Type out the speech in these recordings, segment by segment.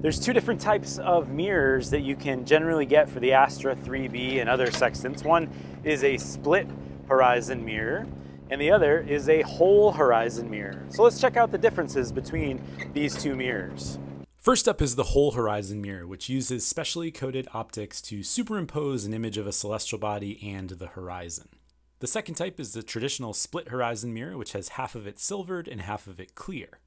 There's two different types of mirrors that you can generally get for the Astra 3B and other sextants. One is a split horizon mirror, and the other is a whole horizon mirror. So let's check out the differences between these two mirrors. First up is the whole horizon mirror, which uses specially coated optics to superimpose an image of a celestial body and the horizon. The second type is the traditional split horizon mirror, which has half of it silvered and half of it clear.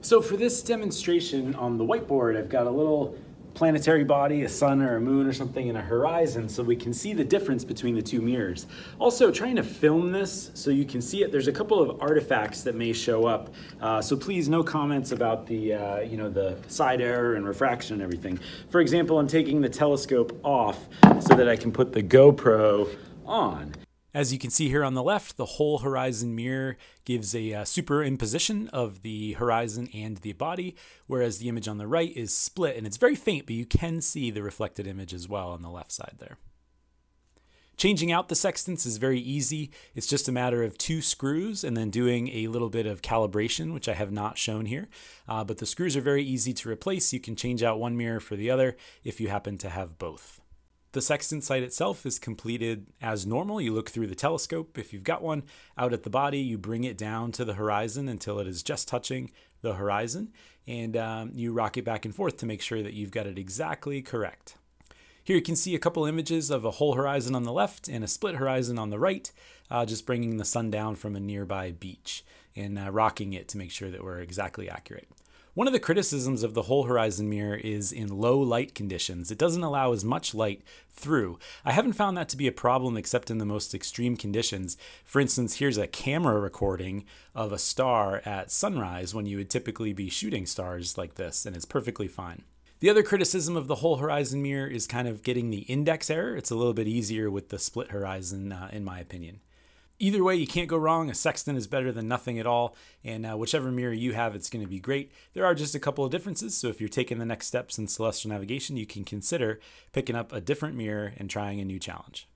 So for this demonstration on the whiteboard, I've got a little planetary body, a sun or a moon or something, and a horizon so we can see the difference between the two mirrors. Also, trying to film this so you can see it, there's a couple of artifacts that may show up. Uh, so please, no comments about the, uh, you know, the side error and refraction and everything. For example, I'm taking the telescope off so that I can put the GoPro on. As you can see here on the left, the whole horizon mirror gives a uh, superimposition of the horizon and the body, whereas the image on the right is split and it's very faint, but you can see the reflected image as well on the left side there. Changing out the sextants is very easy. It's just a matter of two screws and then doing a little bit of calibration, which I have not shown here. Uh, but the screws are very easy to replace. You can change out one mirror for the other if you happen to have both. The sextant sight itself is completed as normal. You look through the telescope if you've got one. Out at the body, you bring it down to the horizon until it is just touching the horizon, and um, you rock it back and forth to make sure that you've got it exactly correct. Here you can see a couple images of a whole horizon on the left and a split horizon on the right, uh, just bringing the sun down from a nearby beach and uh, rocking it to make sure that we're exactly accurate. One of the criticisms of the whole horizon mirror is in low light conditions. It doesn't allow as much light through. I haven't found that to be a problem except in the most extreme conditions. For instance, here's a camera recording of a star at sunrise when you would typically be shooting stars like this, and it's perfectly fine. The other criticism of the whole horizon mirror is kind of getting the index error. It's a little bit easier with the split horizon, uh, in my opinion. Either way, you can't go wrong. A sextant is better than nothing at all. And uh, whichever mirror you have, it's going to be great. There are just a couple of differences. So if you're taking the next steps in celestial navigation, you can consider picking up a different mirror and trying a new challenge.